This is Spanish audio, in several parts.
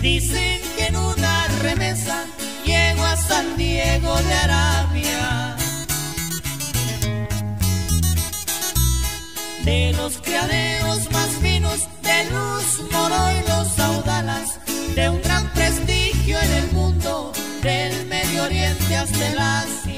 Dicen que en una remesa llego a San Diego de Arabia. Los criaderos más finos de Luz Moro y los Audalas, de un gran prestigio en el mundo, del Medio Oriente hasta el Asia.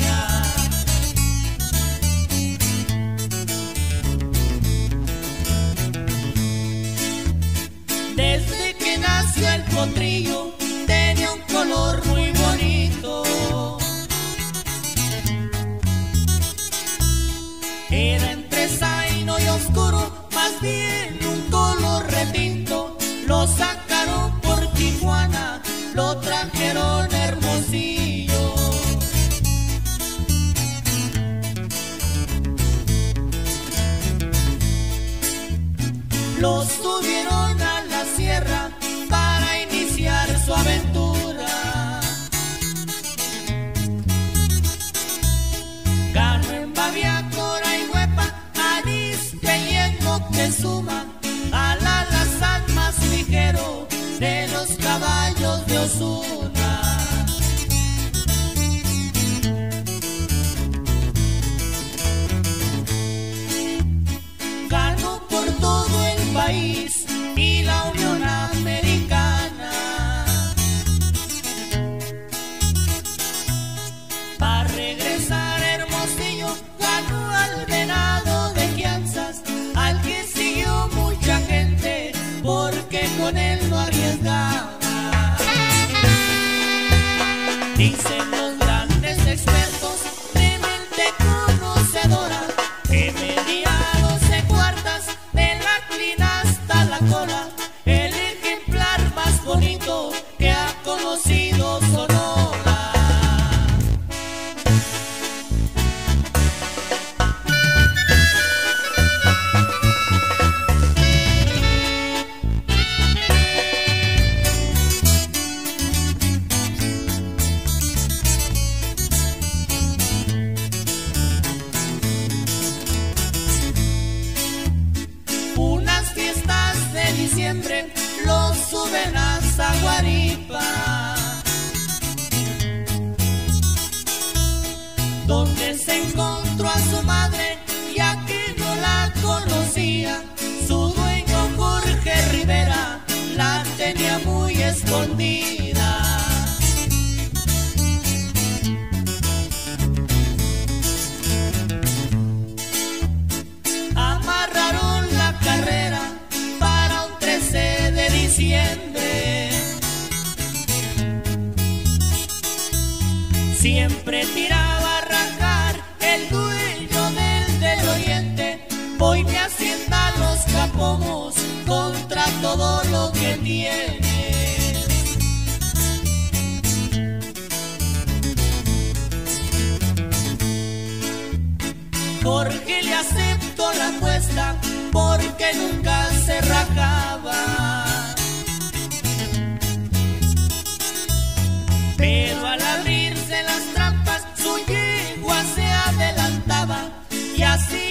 Oscuro, más bien un color retinto. Lo sacaron por Tijuana, lo trajeron hermosillo. Lo subieron a la sierra caballos de Osuna. ganó por todo el país y la Unión Americana. Para regresar Hermosillo ganó al venado de Kansas, al que siguió mucha gente porque con él no arriesgaba. Fiestas de diciembre lo suben a Zaguaripa, donde se encontró a su madre, ya que no la conocía. Siempre tiraba a rajar el dueño del del oriente. Voy me hacienda los capomos contra todo lo que tiene. Jorge le aceptó la apuesta porque nunca se rajaba. Así